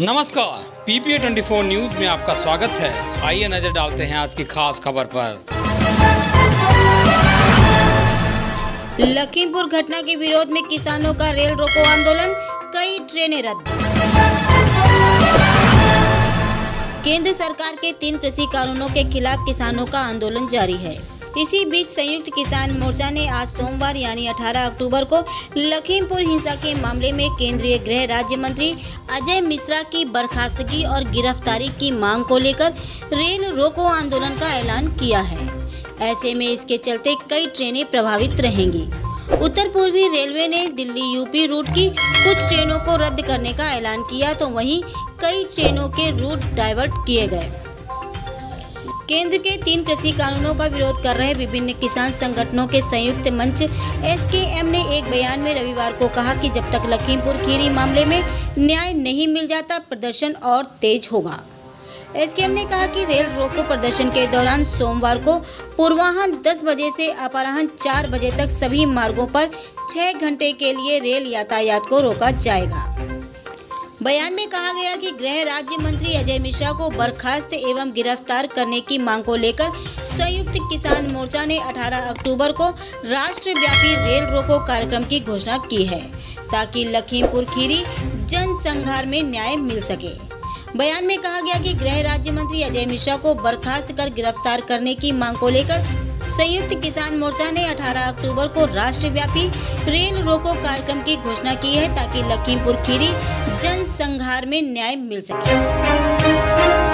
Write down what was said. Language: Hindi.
नमस्कार पीपीए 24 न्यूज़ में आपका स्वागत है। आइए नज़र डालते हैं आज की खास खबर पर। लखीमपुर घटना के विरोध में किसानों का रेल रोको आंदोलन, कई ट्रेनें रद्द। केंद्र सरकार के तीन कृषि कानूनों के खिलाफ किसानों का आंदोलन जारी है। इसी बीच संयुक्त किसान मोर्चा ने आज सोमवार यानी 18 अक्टूबर को लखीमपुर हिंसा के मामले में केंद्रीय गृह राज्य मंत्री अजय मिश्रा की बर्खास्तगी और गिरफ्तारी की मांग को लेकर रेल रोको आंदोलन का ऐलान किया है। ऐसे में इसके चलते कई ट्रेनें प्रभावित रहेंगी। उत्तर पूर्वी रेलवे ने दिल्ली यूपी रूट की कुछ ट्रेनों को रद्द करने का ऐलान किया तो वहीं कई ट्रेनों के रूट डाइवर्ट किए गए। केंद्र के तीन कृषि कानूनों का विरोध कर रहे विभिन्न किसान संगठनों के संयुक्त मंच। एसकेएम ने एक बयान में रविवार को कहा कि जब तक लखीमपुर खीरी मामले में न्याय नहीं मिल जाता, प्रदर्शन और तेज होगा। एसकेएम ने कहा कि रेल रोको प्रदर्शन के दौरान सोमवार को पूर्वाहन 10 बजे से अपराहन 4 बजे तक सभी मार्गों पर 6 घंटे के लिए रेल यातायात को रोका जाएगा। बयान में कहा गया कि गृह राज्य मंत्री अजय मिश्रा को बर्खास्त एवं गिरफ़्तार करने की मांग को लेकर संयुक्त किसान मोर्चा ने 18 अक्टूबर को राष्ट्रव्यापी रेल रोको कार्यक्रम की घोषणा की है, ताकि लखीमपुर खीरी जनसंहार में न्याय मिल सके। बयान में कहा गया कि गृह राज्य मंत्री अजय मिश्रा को बर्खास्त कर गिरफ़्तार करने की मांग को लेकर संयुक्त किसान मोर्चा ने 18 अक्टूबर को राष्ट्रव्यापी रेल रोको कार्यक्रम की घोषणा की है ताकि लखीमपुर खीरी जनसंहार में न्याय मिल सके।